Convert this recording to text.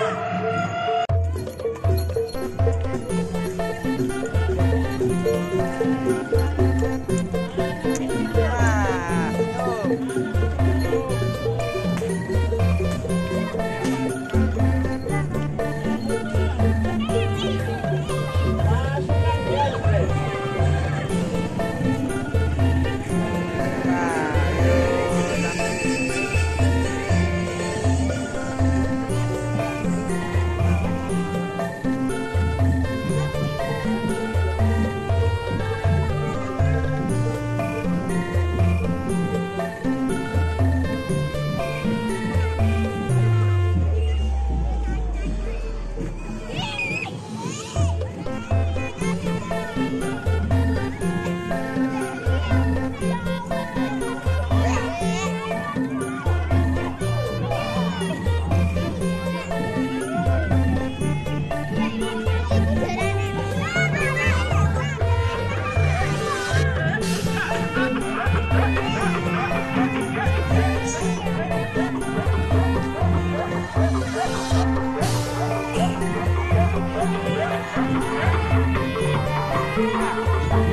ます Thank